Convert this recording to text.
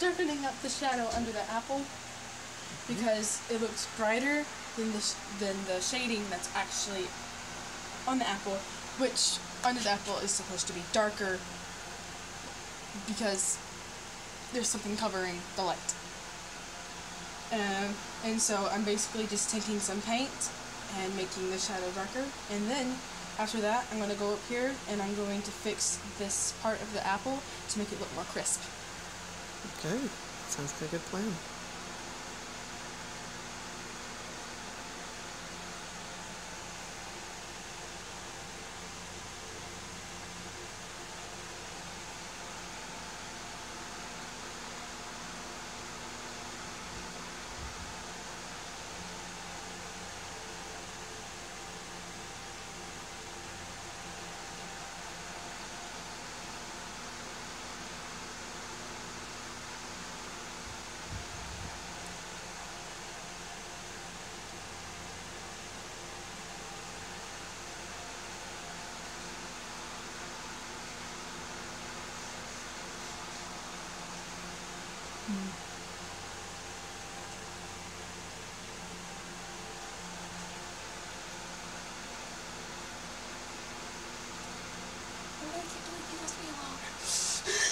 darkening up the shadow under the apple because it looks brighter than the, than the shading that's actually on the apple, which under the apple is supposed to be darker because there's something covering the light. Um, and so I'm basically just taking some paint and making the shadow darker. And then after that, I'm going to go up here and I'm going to fix this part of the apple to make it look more crisp. Okay, sounds like a good plan.